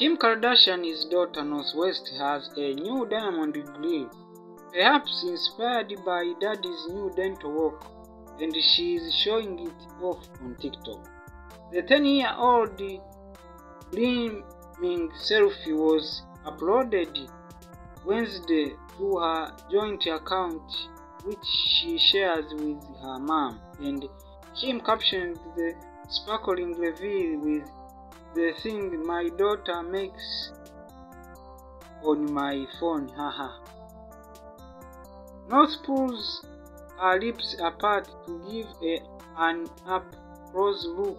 Kim Kardashian's daughter North West has a new diamond grill, perhaps inspired by daddy's new dental work, and she is showing it off on TikTok. The 10-year-old gleaming selfie was uploaded Wednesday to her joint account, which she shares with her mom, and Kim captioned the sparkling reveal with the thing my daughter makes on my phone, haha. North pulls her uh, lips apart to give a, an up close look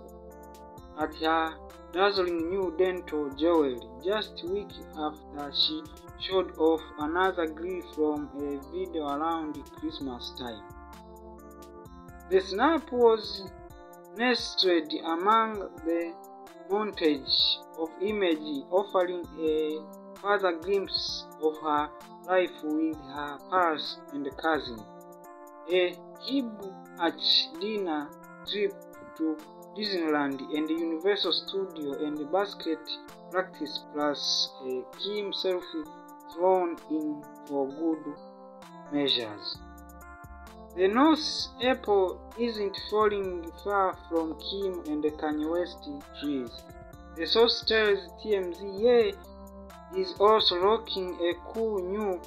at her dazzling new dental jewelry just week after she showed off another grill from a video around Christmas time. The snap was nestled among the montage of images offering a further glimpse of her life with her pals and cousin. A huge dinner trip to Disneyland and Universal Studio and basket practice plus a Kim selfie thrown in for good measures. The North Apple isn't falling far from Kim and Kanye West trees. The source tells TMZ Ye is also rocking a cool new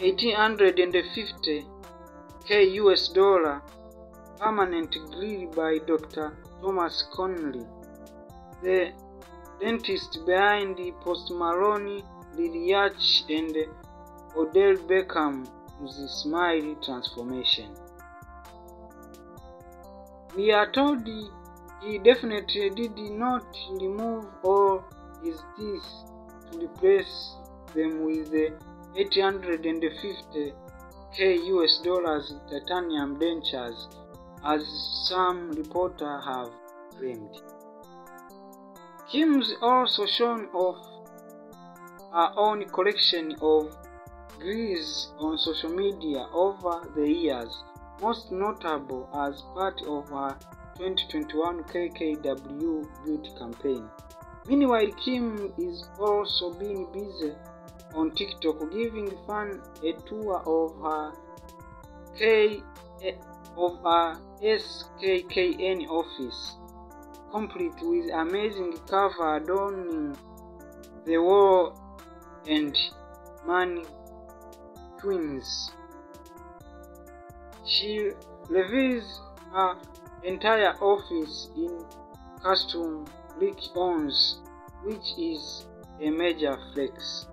1850 K US dollar permanent grill by Dr. Thomas Connelly, the dentist behind Post Malone, Lil Yachty, and Odell Beckham's smile transformation. We are told he definitely did not remove all his teeth to replace them with the 850 K US dollars titanium dentures as some reporters have claimed. Kim's also shown off her own collection of grills on social media over the years, most notable as part of her 2021 KKW beauty campaign. Meanwhile, Kim is also being busy on TikTok giving fans a tour of her K eh, of her SKKN office, complete with amazing cover adorning the wall and money twins. She reveals her entire office in Rick Owens, which is a major flex.